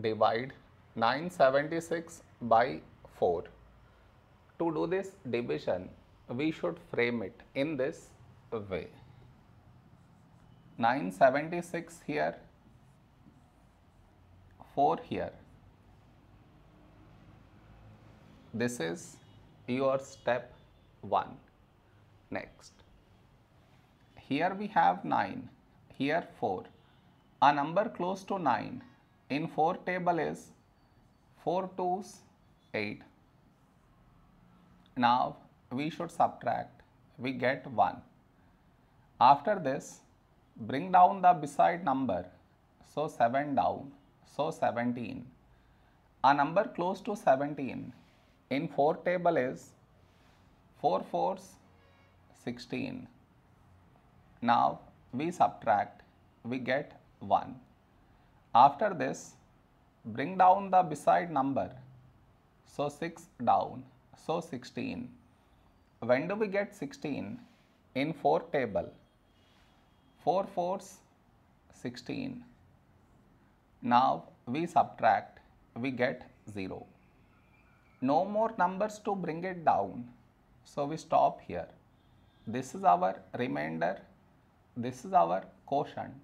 divide 976 by 4. To do this division, we should frame it in this way. 976 here, 4 here. This is your step 1. Next, here we have 9, here 4. A number close to 9 in 4 table is 4 twos 8. Now we should subtract, we get 1. After this, bring down the beside number, so 7 down, so 17. A number close to 17 in 4 table is 4 fours 16. Now we subtract, we get 1. After this, bring down the beside number. So 6 down, so 16. When do we get 16? In 4 table. 4 fours 16. Now we subtract, we get 0. No more numbers to bring it down. So we stop here. This is our remainder, this is our quotient